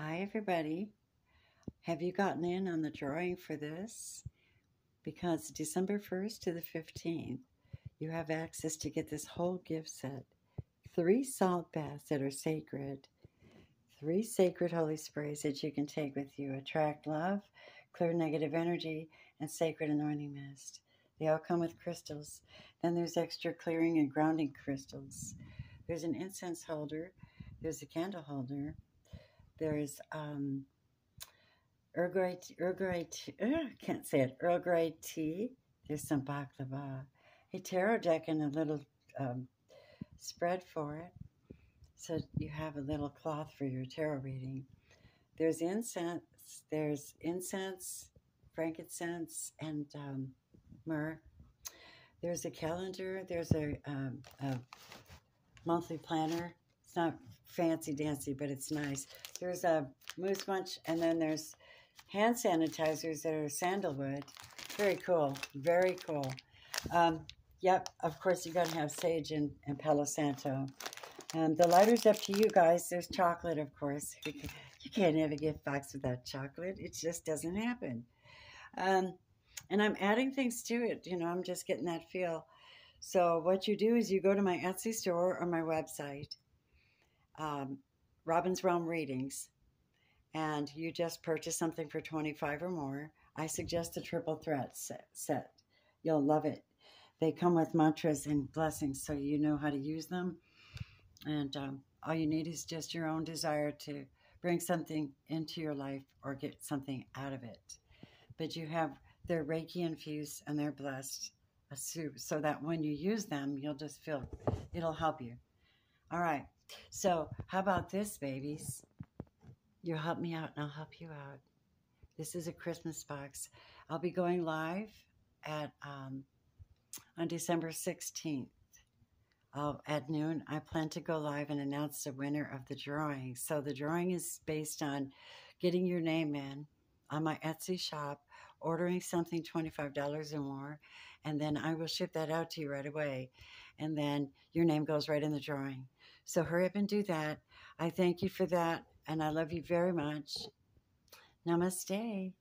Hi, everybody. Have you gotten in on the drawing for this? Because December 1st to the 15th, you have access to get this whole gift set. Three salt baths that are sacred, three sacred holy sprays that you can take with you attract love, clear negative energy, and sacred anointing mist. They all come with crystals. Then there's extra clearing and grounding crystals. There's an incense holder, there's a candle holder, there's um, Earl Grey, Earl Grey uh, can't say it, Earl Grey tea. There's some baklava, a tarot deck, and a little um, spread for it. So you have a little cloth for your tarot reading. There's incense, there's incense, frankincense, and um, myrrh. There's a calendar, there's a, um, a monthly planner. It's not fancy dancy, but it's nice. There's a moose munch, and then there's hand sanitizers that are sandalwood. Very cool. Very cool. Um, yep, of course, you got to have sage and, and Palo Santo. Um, the lighter's up to you guys. There's chocolate, of course. You can't have a gift box without chocolate. It just doesn't happen. Um, and I'm adding things to it. You know, I'm just getting that feel. So what you do is you go to my Etsy store or my website, um, Robin's Realm Readings, and you just purchase something for 25 or more. I suggest the triple threat set. You'll love it. They come with mantras and blessings so you know how to use them. And um, all you need is just your own desire to bring something into your life or get something out of it. But you have, they're Reiki infused and they're blessed so that when you use them, you'll just feel it'll help you. All right. So, how about this, babies? You'll help me out and I'll help you out. This is a Christmas box. I'll be going live at um, on December 16th. I'll, at noon, I plan to go live and announce the winner of the drawing. So the drawing is based on getting your name in on my Etsy shop, ordering something $25 or more, and then I will ship that out to you right away. And then your name goes right in the drawing. So hurry up and do that. I thank you for that, and I love you very much. Namaste.